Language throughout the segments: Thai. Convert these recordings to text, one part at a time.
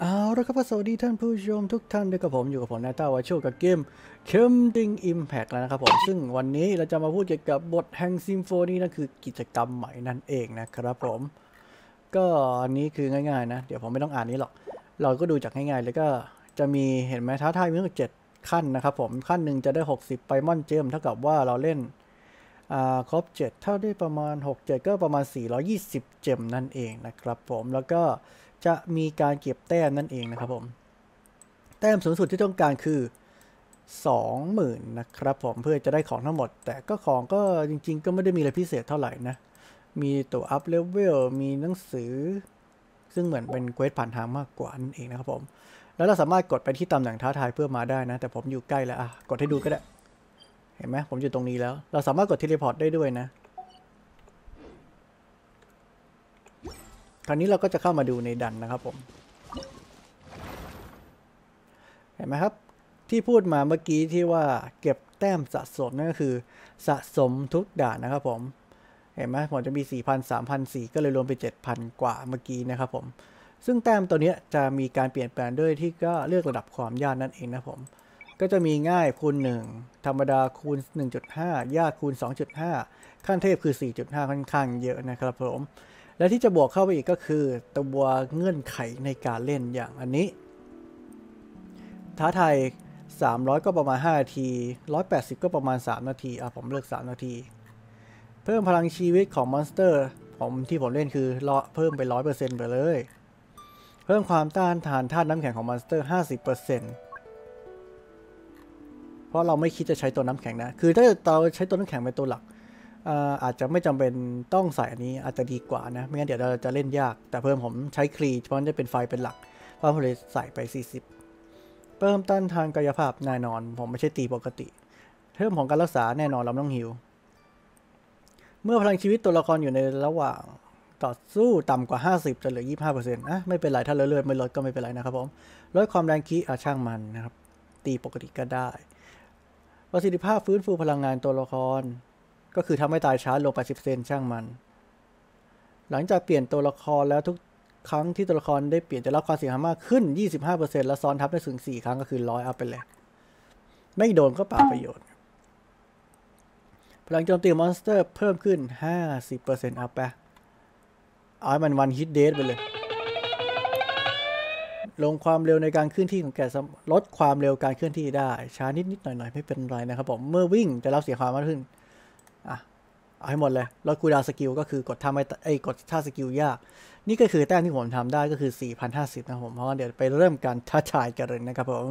เอาละครับสวัสดีท่านผู้ชมทุกท่านด้วยกับผมอยู่กับผมนายต้าวาโชกับเกม c h e m d i n g Impact แล้วนะครับผมซึ่งวันนี้เราจะมาพูดเกี่ยวกับบทแห่งซิมโฟนีนั่นคือกิจกรรมใหม่นั่นเองนะครับผม ก็อันนี้คือง่ายๆนะ เดี๋ยวผมไม่ต้องอ่านนี้หรอก เราก็ดูจากง่ายๆ แล้วก็จะมีเห็นไหมท้าทายมีทั้งหมดเจ็ดขั้นนะครับผมขั้นหนึ่งจะได้ 60 ไปมอนเจมเท่ากับว่าเราเล่นอาครบ 7 เท่าได้ประมาณ 6 7 ก็ประมาณ 420 เจมนั่นเองนะครับผมแล้วก็ จะมีการเก็บแต้มนั่นเองนะครับผม แต้มสูงสุดที่ต้องการคือ 20,000นะครับผมเพื่อจะได้ของทั้งหมด แต่ก็ของก็จริง ๆ ก็ไม่ได้มีอะไรพิเศษเท่าไหร่นะ มีตัวอัพเลเวลมีหนังสือ ซึ่งเหมือนเป็น quest ผ่านทางมากกว่านั่นเองนะครับผม แล้วเราสามารถกดไปที่ตำแหน่งท้าทายเพื่อมาได้นะ แต่ผมอยู่ใกล้แล้วอะกดให้ดูก็ได้ เห็นไหมผมอยู่ตรงนี้แล้ว เราสามารถกด teleport ได้ด้วยนะ คราวนี้เราก็จะเข้ามาดูในด่านนะครับผม เห็นไหมครับ ที่พูดมาเมื่อกี้ที่ว่าเก็บแต้มสะสมนั่นก็คือสะสมทุกด่านนะครับผม เห็นไหมผมจะมี 4,000 3,000 4ก็เลยรวมไป 7,000 กว่าเมื่อกี้นะครับผม ซึ่งแต้มตัวนี้จะมีการเปลี่ยนแปลงด้วยที่ก็เลือกระดับความยากนั่นเองนะผม ก็จะมีง่ายคูณ 1 ธรรมดาคูณ 1.5 ยากคูณ 2.5 ขั้นเทพคือ 4.5 ค่อนข้างเยอะนะครับผม และที่จะบวกเข้าไปอีกก็คือตัวเงื่อนไขในการเล่นอย่างอันนี้ ท้าทาย300 ก็ประมาณ 5 นาที 180 ก็ประมาณ 3 นาที อะ ผมเลือก 3 นาที เพิ่มพลังชีวิตของมอนสเตอร์ ผมที่ผมเล่นคือเลาะเพิ่มไป 100%ไปเลย เพิ่มความต้านทานธาตุน้ำแข็งของมอนสเตอร์ 50%เพราะเราไม่คิดจะใช้ตัวน้ำแข็งนะ คือถ้าเราใช้ตัวน้ำแข็งเป็นตัวหลัก อาจจะไม่จำเป็นต้องใส่อันนี้อาจจะดีกว่านะ ไม่งั้นเดี๋ยวเราจะเล่นยาก แต่เพิ่มผมใช้ครีเพราะมันจะเป็นไฟเป็นหลัก เพราะผมเลยใส่ไป 40 เพิ่มต้านทานกายภาพแน่นอน ผมไม่ใช่ตีปกติเพิ่มของการรักษาแน่นอนเราต้องหิว เมื่อพลังชีวิตตัวละครอยู่ในระหว่างต่อสู้ต่ำกว่า 50 จะเหลือ 25%นะไม่เป็นไร ถ้าเลื่อนๆไม่ลดก็ไม่เป็นไรนะครับผม ลดความแรงคีอาช่างมันนะครับ ตีปกติก็ได้ ประสิทธิภาพฟื้นฟูพลังงานตัวละคร ก็คือทำให้ตายช้าลง80%ช่างมัน หลังจากเปลี่ยนตัวละครแล้วทุกครั้งที่ตัวละครได้เปลี่ยนจะรับความเสี่ยหายมากขึ้น 25%และซ้อนทับได้ถึง 4 ครั้งก็คือ100อัพไปเลย ไม่โดนก็เปล่าประโยชน์ พลังโจมตีมอนสเตอร์เพิ่มขึ้น 50%อัพไปเอาให้มัน one hit dead ไปเลย ลงความเร็วในการเคลื่อนที่ของแกะสลดความเร็วการเคลื่อนที่ได้ ช้านิดนิดหน่อยหน่อยไม่เป็นไรนะครับผม เมื่อวิ่งจะรับเสียความมากขึ้น เอาให้หมดเลย แล้ว cooldown skill ก็คือกดท่าไม่ไอ้กดท่า skill ยาก นี่ก็คือแต้มที่ผมทำได้ก็คือ 4,050 นะครับผม เพราะว่าเดี๋ยวไปเริ่มการท้าทายกันเลยนะครับผม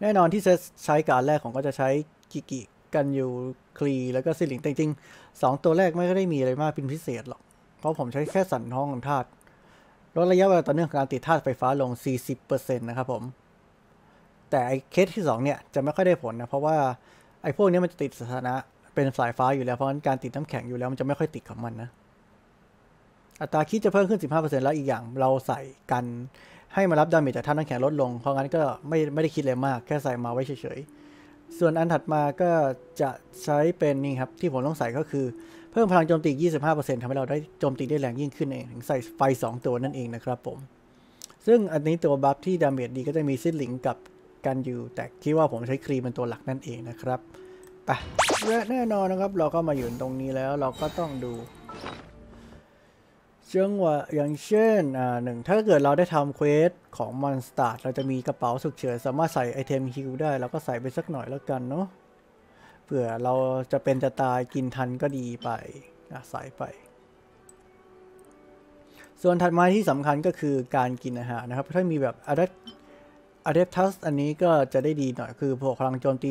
แน่นอนที่จะใช้การแรกผมก็จะใช้กิกิกันอยู่คลีแล้วก็ซิลิงจริงๆสองตัวแรกไม่ได้มีอะไรมากเป็นพิเศษหรอก เพราะผมใช้แค่สันท้องของธาตุลดระยะเวลาต่อเนื่องของการติดธาตุไฟฟ้าลง 40%นะครับผม แต่ไอ้เคสที่ 2 เนี่ย จะไม่ค่อยได้ผลนะ เพราะว่า ไอ้พวกนี้มันจะติดสถานะเป็นสายฟ้าอยู่แล้วเพราะฉะนั้นการติดน้ำแข็งอยู่แล้วมันจะไม่ค่อยติดของมันนะอัตราคิดจะเพิ่มขึ้น 15%แล้วอีกอย่างเราใส่กันให้มารับดาเมจจากท่าน้ำแข็งลดลง เพราะงั้นก็ไม่ไม่ได้คิดเลยมาก แค่ใส่มาไว้เฉยๆ ส่วนอันถัดมาก็จะใช้เป็นนี่ครับ ที่ผมต้องใส่ก็คือ เพิ่มพลังโจมตี 25%ทำให้เราได้โจมตีได้แรงยิ่งขึ้นเอง ถึงใส่ไฟ 2 ตัวนั่นเองนะครับผม ซึ่งอันนี้ตัวบัฟที่ดาเมจดีก็จะมีซิดลิงกับ กันอยู่ แต่คิดว่าผมใช้ครีมเป็นตัวหลักนั่นเองนะครับไปและแน่นอนนะครับเราก็มาอยู่ตรงนี้แล้วเราก็ต้องดูจังหวะอย่างเช่นอ่าหนึ่งถ้าเกิดเราได้ทำ quest ของมอนด์สตัดท์เราจะมีกระเป๋าฉุกเฉินสามารถใส่ item heal ได้เราก็ใส่ไปสักหน่อยแล้วกันเนาะเผื่อเราจะเป็นจะตายกินทันก็ดีไปอะใส่ไป ส่วนถัดมาที่สำคัญก็คือการกินอาหารนะครับถ้ามีแบบ Adapt Adeptus อันนี้ก็จะได้ดีหน่อยคือพวกพลังโจมตี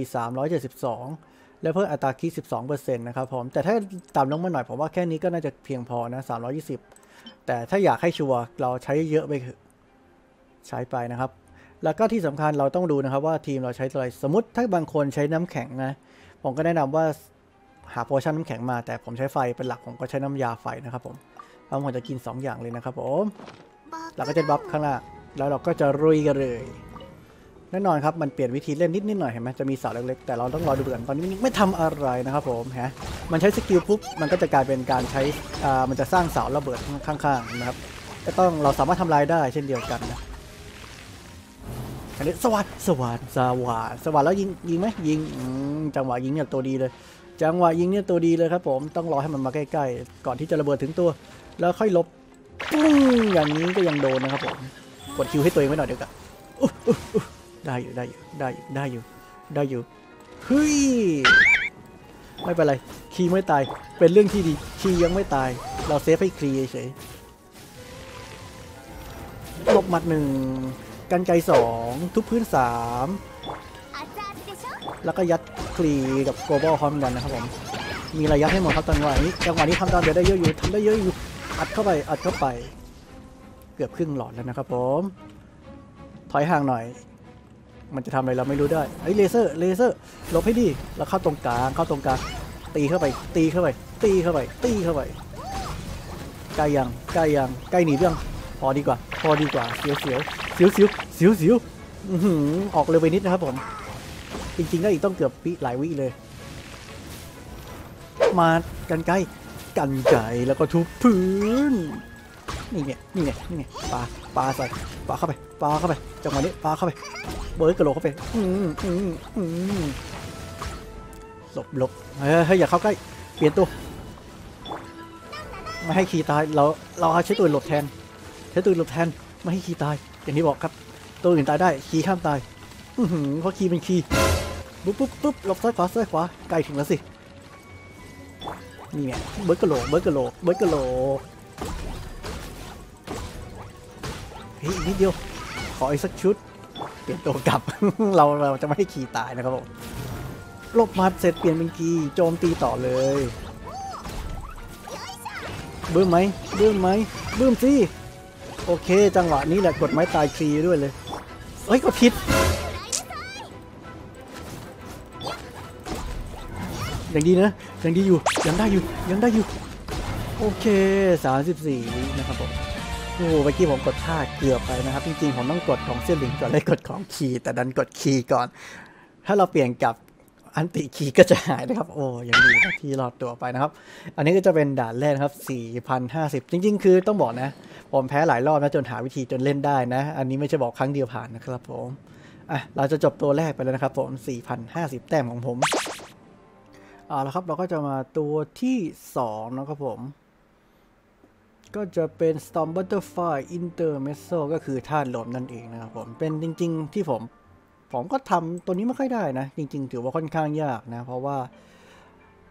372 และเพิ่มอัตรา crit 12%นะครับผมแต่ถ้าต่ำลงมาหน่อยผมว่าแค่นี้ก็น่าจะเพียงพอนะ 320 แต่ถ้าอยากให้ชัวร์เราใช้เยอะไปใช้ไปนะครับ แล้วก็ที่สำคัญเราต้องดูนะครับว่าทีมเราใช้อะไรสมมติถ้าบางคนใช้น้ำแข็งนะผมก็แนะนำว่าหาโพชั่นน้ำแข็งมาแต่ผมใช้ไฟเป็นหลักผมก็ใช้น้ำยาไฟนะครับผมบางคนจะกิน 2 อย่างเลยนะครับผมเราก็จะบัฟข้างล่างแล้วเราก็จะรุยกันเลย แน่นอนครับ มันเปลี่ยนวิธีเล่นนิดนิดหน่อยเห็นไหมจะมีเสาเล็กๆ แต่เราต้องรอดูกันตอนนี้ไม่ทำอะไรนะครับผมฮะมันใช้สกิลปุ๊บมันก็จะกลายเป็นการใช้อ่ามันจะสร้างเสาระเบิดข้างๆนะครับก็ต้องเราสามารถทำลายได้เช่นเดียวกันนะอันนี้สวัสดสวัสดสวัสดสวัสดแล้วยิงยิงไหมยิงจังหวะยิงเนี่ยตัวดีเลย จังหวะยิงเนี่ยตัวดีเลยครับผมต้องรอให้มันมาใกล้ๆ ก่อนที่จะระเบิดถึงตัว แล้วค่อยลบปุ้งอย่างนี้ก็ยังโดนนะครับผมกดคิวให้ตัวเองไว้หน่อยเดี๋ยวกัน ได้อยู่ได้อยู่ได้อยู่ได้อยู่ได้อยู่เฮ้ยไม่เป็นไรคีไม่ตายเป็นเรื่องที่ดีคียังไม่ตาย เราเซฟให้ครีเฉยหลบหมัดหนึ่งกันไกสองทุบพื้นสามแล้วก็ยัดคลีกับโกลบอลพอมกันนะครับผมมีระยะให้หมดครับตังหวะนี้จังหวะนี้ทำตามเดี๋ยวได้เยอะอยู่ทำได้เยอะอยู่อัดเข้าไปอัดเข้าไป เกือบครึ่งหลอดแล้วนะครับผมถอยห่างหน่อย มันจะทำอะไรเราไม่รู้ได้ไอ้เลเซอร์เลเซอร์หลบให้ดีแล้วเข้าตรงกลางเข้าตรงกลางตีเข้าไป ตีเข้าไป ตีเข้าไป ตีเข้าไปใกล้ยังใกล้ยังใกล้หนียังพอดีกว่า พอดีกว่าเสียวเสียวเสียวเสียวเสียวเสียวออกเร็วไปนิดนะครับผม จริงๆก็อีกต้องเกือบวิหลายวิเลย มากันไกลกันไกลแล้วก็ทุบพื้น นี่ไงนี่ไงนี่ไงปลาปลาใส่ปลาเข้าไป ปลาเข้าไปจังหวะนี้ปลาเข้าไป เบิร์ดกระโหลกเข้าไปอืมอืมอืมหลบหลบเฮ้ยอย่าเข้าใกล้ เปลี่ยนตัว ไม่ให้ขี่ตาย เรา เราใช้ตัวหลบแทน ใช้ตัวหลบแทน ไม่ให้ขี่ตาย อย่างที่บอกครับ ตัวอื่นตายได้ ขี่ข้ามตาย อือหือเพราะคีย์เป็นคีย์ปุ๊บปุ๊บปุ๊บหลบซ้ายขวาซ้ายขวา ใกล้ถึงแล้วสิ นี่ไง เบิร์ดกะโหลก เบิร์ดกะโหลก เบิร์ดกะโหลกเฮ้ยนิดเดียว ขออีกสักชุด เปลี่ยนตัวกลับ เราเราจะไม่ให้คีย์ตายนะครับผมลบมัดเสร็จเปลี่ยนเป็นคีโจมตีต่อเลยบื้มไหมบื้มไหมบื้มสิโอเค จังหวะนี้แหละกดไม้ตายครีด้วยเลยเฮ้ยกดผิดยังดีนะยังดีอยู่ยังได้อยู่ยังได้อยู่ โอเค 34วินะครับผม โอ้โหเมื่อกี้ผมกดท่าเกือบไปนะครับ จริงๆ ผมต้องกดของเส้นหลิงก่อนเลยกดของคีย์แต่ดันกดคีย์ก่อน ถ้าเราเปลี่ยนกับอันติคีย์ก็จะหายนะครับ โอ้ยังดีนะที่รอดตัวไปนะครับ อันนี้ก็จะเป็นด่านแรกนะครับ 4,050 จริง ๆ คือต้องบอกนะ ผมแพ้หลายรอบนะจนหาวิธีจนเล่นได้นะ อันนี้ไม่ใช่บอกครั้งเดียวผ่านนะครับผมอะเราจะจบตัวแรกไปแล้วนะครับผม 4,050 แต้มของผมเอาละครับเราก็จะมาตัวที่ 2 นะครับผม ก็จะเป็น Storm Butterfly Intermezzo ก็คือธาตุลมนั่นเองนะครับผม เป็นจริง ๆ ที่ผม ผมก็ทำตัวนี้ไม่ค่อยได้นะ จริง ๆ ถือว่าค่อนข้างยากนะ เพราะว่า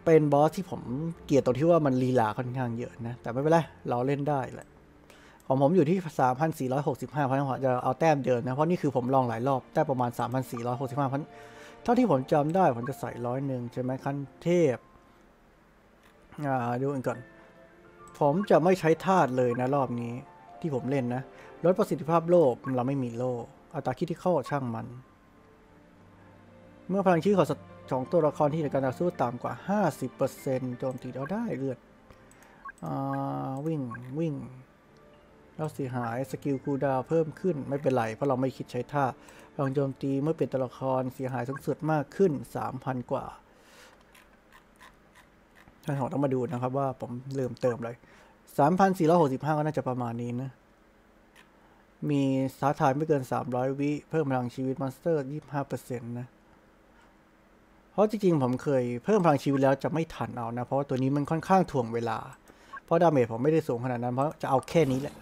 เป็นบอสที่ผมเกลียดตรงที่ว่ามันลีลาค่อนข้างเยอะนะ แต่ไม่เป็นไร เราเล่นได้แหละของผมอยู่ที่ 3,465เพราะฉะนั้นผมจะเอาแต้มเดิมนะ เพราะนี่คือผมลองหลายรอบแต้มประมาณ 3,465พราะเท่าที่ผมจำได้ผมจะใส่ร้อยหนึ่งใช่ไหมขั้นเทพ อ่า ดูกันก่อน ผมจะไม่ใช้ธาตุเลยนะรอบนี้ที่ผมเล่นนะลดประสิทธิภาพโล่เราไม่มีโล่อัตราคิดที่เข้าช่างมัน เมื่อพลังชีวิตของของตัวละครที่ในการต่อสู้ต่ำกว่า 50%โจมตีเราได้เลือดอวิ่งวิ่งแล้วเสียหายสกิลคูดาวเพิ่มขึ้นไม่เป็นไร เพราะเราไม่คิดใช้ท่าพลังโจมตีเมื่อเป็นตัวละครเสียหายสูงสุดมากขึ้น 3,000 กว่า ท่านผมต้องมาดูนะครับ ว่าผมเริ่มเติมเลย3,465ก็น่าจะประมาณนี้นะ มีสาทายไม่เกิน300วิ เพิ่มพลังชีวิตมอนสเตอร์25%นต์นะ เพราะจริงๆ ผมเคยเพิ่มพลังชีวิตแล้วจะไม่ทันเอานะ เพราะตัวนี้มันค่อนข้างถ่วงเวลา เพราะดาเมจผมไม่ได้สูงขนาดนั้น เพราะจะเอาแค่นี้แหละ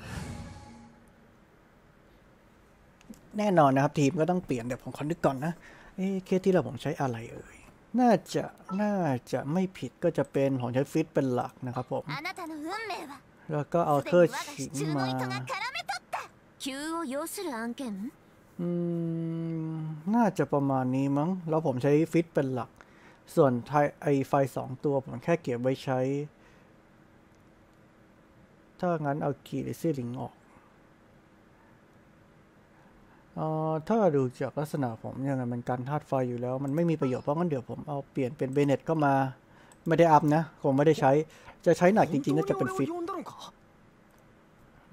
แน่นอนนะครับทีมก็ต้องเปลี่ยนเดี๋ยวผมขอนึกก่อนนะ เอ๊ะเคสที่เราผมใช้อะไรเอ่ย น่าจะน่าจะไม่ผิดก็จะเป็นของใช้ฟิตเป็นหลักนะครับผม แล้วก็เอาเธอขิงมาอืมน่าจะประมาณนี้มั้ง แล้วผมใช้ฟิตเป็นหลัก ส่วนไทไอไฟสองตัวผมแค่เก็บไว้ใช้ ถ้างั้นเอากีหรือซี่หลิงออก ถ้าดูจากลักษณะผมยังไงมันการธาดไฟอยู่แล้ว มันไม่มีประโยชน์เพราะงั้นเดี๋ยวผมเอาเปลี่ยนเป็นเบเน็ตก็มาไม่ได้อัพนะผมไม่ได้ใช้จะใช้หนักจริงๆน่าจะเป็นฟิต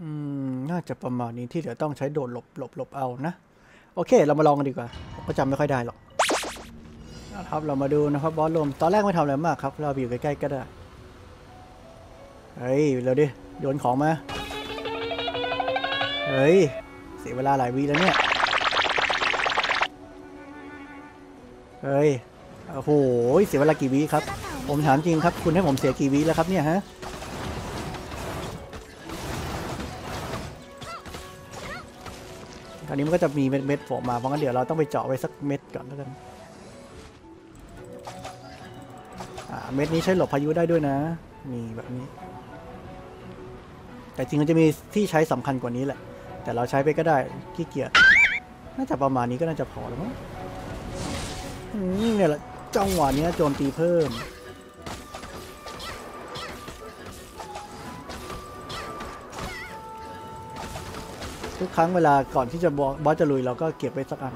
อืมน่าจะประมาณนี้ที่เดี๋ยวต้องใช้โดดหลบหลบหลบเอานะ โอเค เรามาลองกันดีกว่าผมก็จำไม่ค่อยได้หรอกนะครับเรามาดูนะครับบอสลมตอนแรกไม่ทำอะไรมากครับ เราอยู่ใกล้ๆก็ได้เฮ้ยเราดิโยนของมาเฮ้ยเสียเวลาหลายวีแล้วเนี่ย เฮ้ย โอ้โห เสียเวลากี่วีครับ ผมถามจริงครับ คุณให้ผมเสียกี่วีแล้วครับเนี่ยฮะ คราวนี้มันก็จะมีเม็ดเม็ดๆโผล่มา เพราะงั้นเดี๋ยวเราต้องไปเจาะไว้สักเม็ดก่อนแล้วกัน อ่า เม็ดนี้ใช้หลบพายุได้ด้วยนะ มีแบบนี้ แต่จริงมันจะมีที่ใช้สำคัญกว่านี้แหละ แต่เราใช้ไปก็ได้ ขี้เกียจ น่าจะประมาณนี้ก็น่าจะพอแล้วมั้ง เนี่ยแหละจังหวะนี้โจมตีเพิ่ม ทุกครั้งเวลาก่อนที่จะบอบอสจะลุยเราก็เก็บไว้สักอัน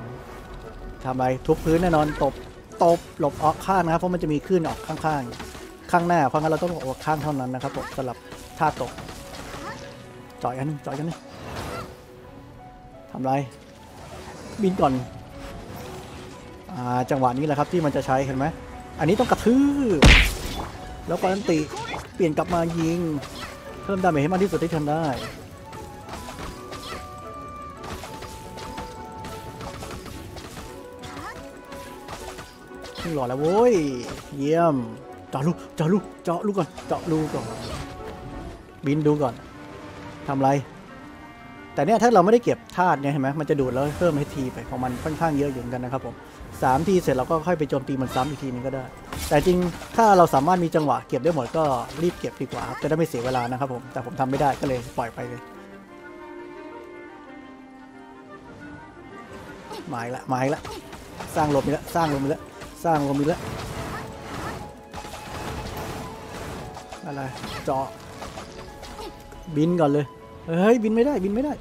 ทำอะไรทุบพื้นแน่นอนตบตบหลบออกข้างนะครับเพราะมันจะมีคลื่นออกข้างๆ ข้างหน้าเพราะงั้นเราต้องออกข้างเท่านั้นนะครับผมสำหรับท่าตกจ่อยอันนึงจ่อยอันนึงทำไรบินก่อน จังหวะนี้แหละครับที่มันจะใช้เห็นไหมอันนี้ต้องกระทืบแล้วก็อันติเปลี่ยนกลับมายิง เพิ่มดาเมจให้มากที่สุดที่ทำได้ขึ้นหล่อแล้วโว้ย เยี่ยม เจาะลูก เจาะลูก เจาะลูกก่อน เจาะลูกก่อน บินดูก่อน ทำไร แต่เนี่ยถ้าเราไม่ได้เก็บธาตุเนี่ยเห็นไหมมันจะดูดแล้วเพิ่มให้ทีไปของมันค่อนข้างเยอะอยู่เหมือนกันนะครับผม สามทีเสร็จเราก็ค่อยไปโจมตีมันซ้ำอีกทีนึงก็ได้ แต่จริงถ้าเราสามารถมีจังหวะเก็บได้หมดก็รีบเก็บดีกว่าจะได้ไม่เสียเวลานะครับผมแต่ผมทำไม่ได้ก็เลยปล่อยไปเลยหมายละหมายละสร้างลมอีกแล้วสร้างลมอีกแล้วสร้างลมอีกแล้วอะไรเจาะบินก่อนเลยเฮ้ยบินไม่ได้บินไม่ได้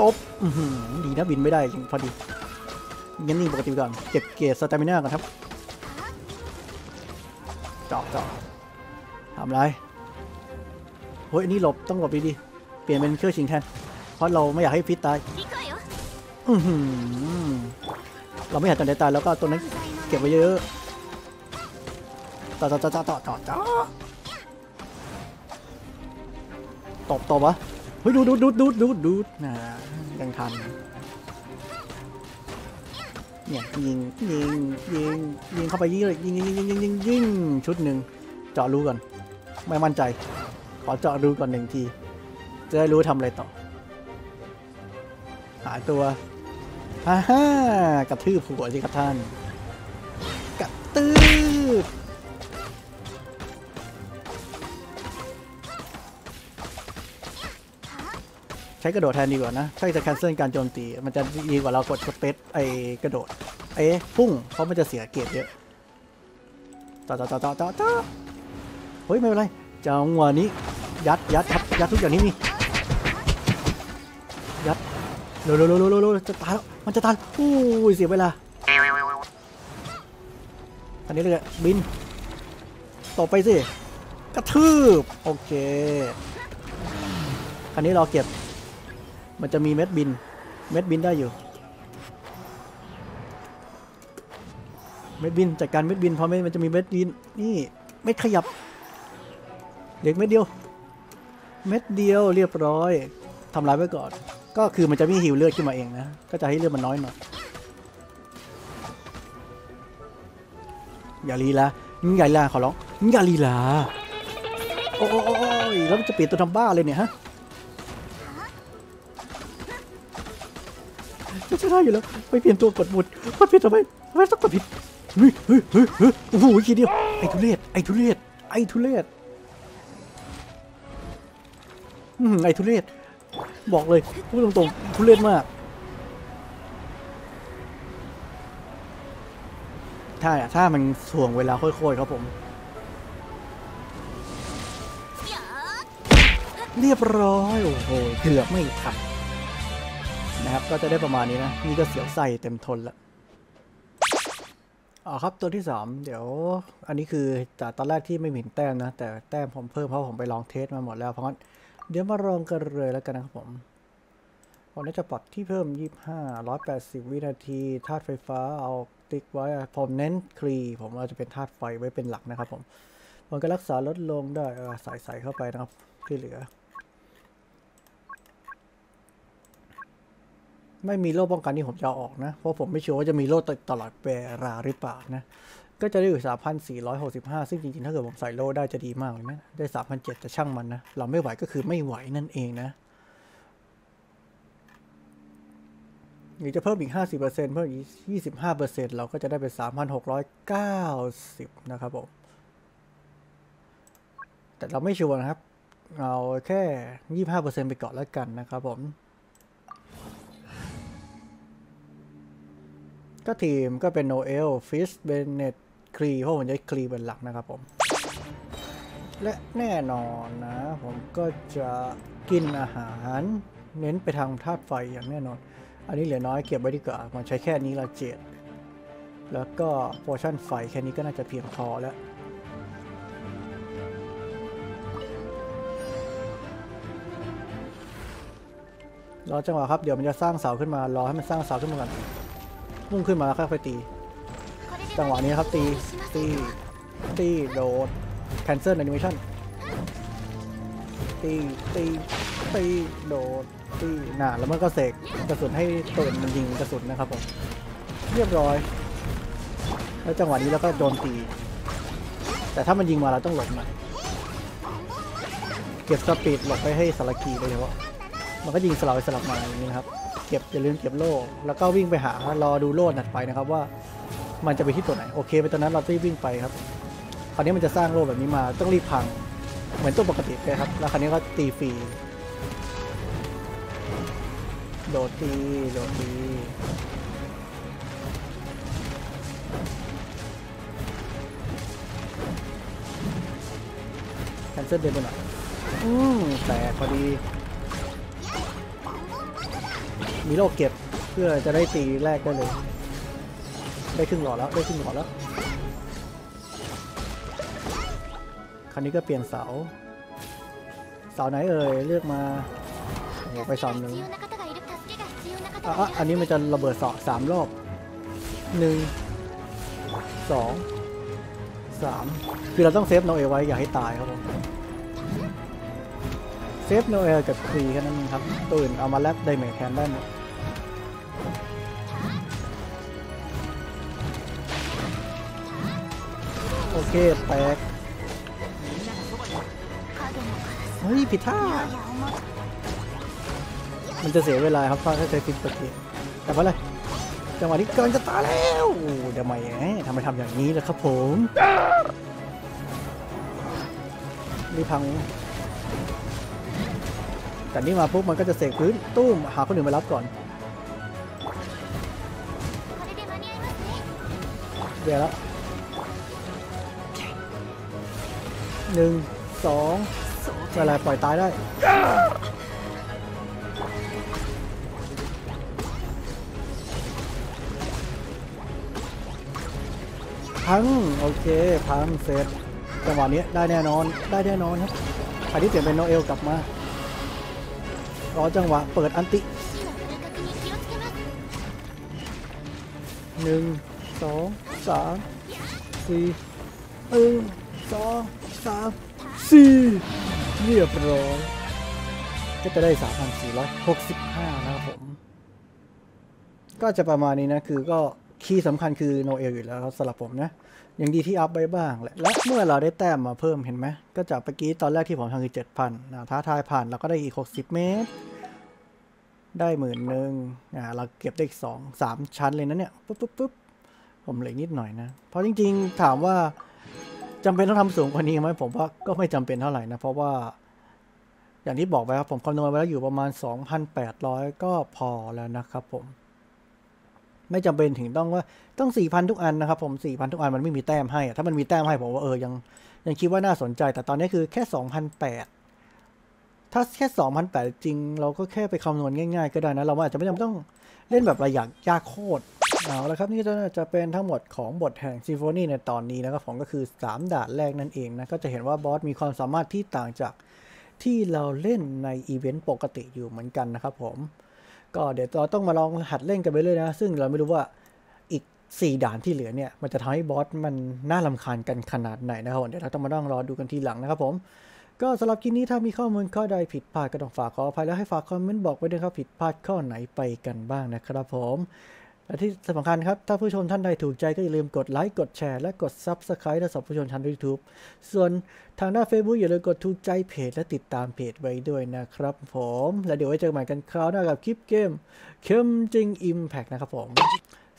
ตบดีนะบินไม่ได้จริงพอดี ยันนี่ปกติก่อนเก็บเกียร์สเตมิน่าก่อนครับจอกจอกทำไรเฮ้ยนี่หลบต้องหลบดีดีเปลี่ยนเป็นเครื่องชิงแทน เพราะเราไม่อยากให้ฟิตตายเราไม่อยากตอนไหนตายแล้วก็ตัวนั้นเก็บไว้เยอะต่อต่อต่อต่อต่อต่อต่อตบตบวะเฮ้ยดูดูดูดูดูดูนะยังทัด เนี่ยยิงยิงยิงยิงเข้าไปยิงเลยยิงยิงยิงยิงยิงยิงชุดหนึ่งเจาะรูก่อน ไม่มั่นใจ ขอเจาะรูก่อนหนึ่งที จะได้รู้ทำอะไรต่อ หาตัวฮ่าฮ่ากระทืบหัวสิครับท่านกระตืบ ช้กระโดดแทนดีกว่านะ ถ้าจะแคนเซิลการโจมตี มันจะดีกว่าเรากดสเปซไอ้กระโดด เอ๊ะพุ่ง เพราะมันจะเสียเกียรติเยอะต่อต่อต่อต่อต่อต่อเฮ้ย ไม่เป็นไรจังหวะนี้ ยัดยัดยัดยัดทุกอย่างที่มียัดเร็วเร็วเร็วเร็วเร็วเร็วจะตายแล้ว มันจะตายอู้ยเสียเวลาอันนี้เลยบิน ต่อไปสิ กระทืบ โอเค อันนี้เราเก็บ มันจะมีเม็ดบิน เม็ดบินได้อยู่ เม็ดบินจัดการเม็ดบินพอเม็ดมันจะมีเม็ดบิน นี่เม็ดขยับเหลืออกเม็ดเดียว เม็ดเดียวเรียบร้อยทำลายไว้ก่อน ก็คือมันจะไม่หิวเลือดขึ้นมาเองนะ ก็จะให้เลือดมันน้อยหน่อย อย่าลีลางอย่าลีลาขอร้องงอย่าลีลาโอ้โอ้โอ้โอ้ยแล้วมันจะเปลี่ยนตัวทำบ้าเลยเนี่ยฮะ ไม่ใช่ได้อยู่แล้วไปเปลี่ยนตัวกดหมุดมันผิดทำไมทำไมต้องกดผิดเฮ้ยเฮ้ยเฮ้ยเฮ้ยโอ้โหทีเดียวไอ้ทุเรศไอ้ทุเรศไอ้ทุเรศอืมไอ้ทุเรศบอกเลยพูดตรงๆทุเรศมากถ้าถ้ามันส่วงเวลาค่อยๆครับผม เรียบร้อย โอ้โหเกือบไม่ทัน นะครับ ก็จะได้ประมาณนี้นะ นี่ก็เสียวไส้เต็มทนละอ๋อครับตัวที่สามเดี๋ยว อันนี้คือจากตอนแรกที่ไม่มีแต้มนะ แต่แต้มผมเพิ่มเพราะผมไปลองเทสมาหมดแล้ว เพราะงั้นเดี๋ยวมาลองกันเลยแล้วกันนะครับผมผมน่าจะปรับที่เพิ่ม 25 180 วินาทีธาตุไฟฟ้าเอาติ๊กไว้ผมเน้นครีผมว่าจะเป็นธาตุไฟไว้เป็นหลักนะครับผมผลการรักษาลดลงได้ใส่ใส่เข้าไปนะครับที่เหลือ ไม่มีโล่ป้องกันที่ผมจะออกนะ เพราะผมไม่ชัวร์ว่าจะมีโล่ตลอดเวลาหรือเปล่านะ ก็จะได้อยู่ 3,465 ซึ่งจริงๆ ถ้าเกิดผมใส่โล่ได้จะดีมากเลยนะได้ 3,700แต่ช่างมันนะ เราไม่ไหวก็คือไม่ไหวนั่นเองนะหรือจะเพิ่มอีก 50%เพิ่มอีก 25%เราก็จะได้เป็น 3,690 นะครับผม แต่เราไม่ sure นะครับ เอาแค่ 25%ไปก่อนแล้วกันนะครับผม ก็ทีมก็เป็นโนเอลฟิชเบนเนตคลีเพราะผมจะคลีเป็นหลักนะครับผม และแน่นอนนะ ผมก็จะกินอาหาร เน้นไปทางธาตุไฟอย่างแน่นอน อันนี้เหลือน้อยเก็บไว้ดีกว่ามันใช้แค่นี้ละเจ็ดแล้วก็โพชั่นไฟแค่นี้ก็น่าจะเพียงพอแล้วรอจังหวะครับเดี๋ยวมันจะสร้างเสาขึ้นมารอให้มันสร้างเสาขึ้นมาก่อน พุ่งขึ้นมาแล้วค่อยไปตี จังหวะนี้นะครับตี ตี ตี โดด cancel animation ตี ตี ตี โดด ตีหนาแล้วมันก็เสกกระสุนให้ตัวมันยิงกระสุนนะครับผม เรียบร้อย แล้วจังหวะนี้แล้วก็โดนตี แต่ถ้ามันยิงมาเราต้องหลบหนเก็บสปีดหลบไปให้สารกีโดยเฉพาะมันก็ยิงสลับไปสลับมาอย่างนี้นะครับ เก็บอย่าลืมเก็บโล่ แล้วก็วิ่งไปหารอดูโล่ถัดไปนะครับว่ามันจะไปที่ตัวไหนโอเค ไปตอนนั้นเราต้องวิ่งไปครับคราวนี้มันจะสร้างโล่แบบนี้มาต้องรีบพังเหมือนตัวปกติเลยครับ แล้วคราวนี้ก็ตีฟรีโดดตีโดดตีแคนเซิลเดินไปหน่อยอืมแตกพอดี มีโลกเก็บเพื่อจะได้ตีแรกได้เลย ได้ครึ่งหลอดแล้วได้ครึ่งหลอดแล้วคราวนี้ก็เปลี่ยนเสา เสาไหนเอ่ยเลือกมาโอ้ไปสอมหนึ่งอะอันนี้มันจะระเบิดเสาสามรอบหนึ่งสองสามคือเราต้องเซฟโนเอไว้อย่าให้ตายครับผมเซฟโนเอกับครีแค่นั้นเองครับตัวอื่นเอามาแลกได้ไหมแคนได้หมด เคแตกเฮ้ยผิดท่า มันจะเสียเวลาครับถ้าใช้ฟินตะเกียบแต่ว่าอะไรจังหวะนี้เกินจะตายแล้วเดี๋ยวไม่ทำไมทำอย่างนี้ล่ะครับผมนี่พังแต่นี่มาปุ๊บมันก็จะเสกพื้นตุ้มหาคนอื่นมารับก่อนเดี๋ยวแล้ว หนึ่งสองอะไรปล่อยตายได้พังโอเคพังเสร็จจังหวะนี้ได้แน่นอนได้แน่นอนครับใครที่เปลี่ยนเป็นโนเอลกลับมารอจังหวะเปิดอันติหนึ่งสองสามสี่เออ สองสามสี่เรียบร้อยก็จะได้ 3,465 นะครับผม ก็จะประมาณนี้นะ คือก็คีย์สำคัญคือโนเอลอยู่แล้วสำหรับผมนะ ยังดีที่อัพไปบ้างแหละและเมื่อเราได้แต้มมาเพิ่มเห็นไหม ก็จากเมื่อกี้ตอนแรกที่ผมทำคือ 7,000นะท้าทายผ่านเราก็ได้อีก 60 เมตร ได้หมื่นหนึ่งอ่าเราเก็บได้อีกสองสามชั้นเลยนะเนี่ย ปุ๊บปุ๊บปุ๊บผมเหลือนิดหน่อยนะ เพราะจริง ๆ ถามว่า จำเป็นต้องทำสูงกว่านี้ไหมผมว่าก็ไม่จำเป็นเท่าไหร่นะ เพราะว่า อย่างที่บอกไปครับผมคำนวณไว้แล้วอยู่ประมาณ 2,800 ก็พอแล้วนะครับผม ไม่จำเป็นถึงต้องว่าต้อง 4,000 ทุกอันนะครับ ผม 4,000 ทุกอันมันไม่มีแต้มให้ ถ้ามันมีแต้มให้ผมว่าเออยังยังคิดว่าน่าสนใจ แต่ตอนนี้คือแค่ 2,800 ถ้าแค่ 2,800 จริง เราก็แค่ไปคำนวณง่าย ๆ ก็ได้นะ เราอาจจะไม่จำเป็นต้องเล่นแบบระยะยากโคตร เอาละครับนี่จะจะเป็นทั้งหมดของบทแห่งซิมโฟนีในตอนนี้นะครับผมก็คือ 3ด่านแรกนั่นเองนะก็จะเห็นว่าบอสมีความสามารถที่ต่างจากที่เราเล่นในอีเวนต์ปกติอยู่เหมือนกันนะครับผมก็เดี๋ยวเราต้องมาลองหัดเล่นกันไปเลยนะ ซึ่งเราไม่รู้ว่าอีก 4 ด่านที่เหลือเนี่ย มันจะทำให้บอสมันน่าลำคาญกันขนาดไหนนะครับผมเดี๋ยวเราต้องมาต้องรอดูกันทีหลังนะครับผมก็สำหรับคลิปนี้ถ้ามีข้อมูลข้อใดผิดพลาดก็ต้องฝากขออภัยแล้วให้ฝากคอมเมนต์บอกไว้ด้วยครับผิดพลาดข้อไหนไปกันบ้างนะครับผม และที่สำคัญครับ ถ้าผู้ชมท่านใดถูกใจก็อย่าลืมกดไลค์ กดแชร์ และกด Subscribe และสำหรับผู้ชมทาง YouTube ส่วนทางหน้า Facebook อย่าลืมกดถูกใจเพจ และติดตามเพจไว้ด้วยนะครับผม และเดี๋ยวไว้เจอกันใหม่กันคราวหน้ากับคลิปเกมเข้มจริง Impact นะครับผม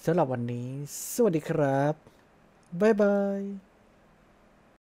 สำหรับวันนี้ สวัสดีครับ บ๊ายบาย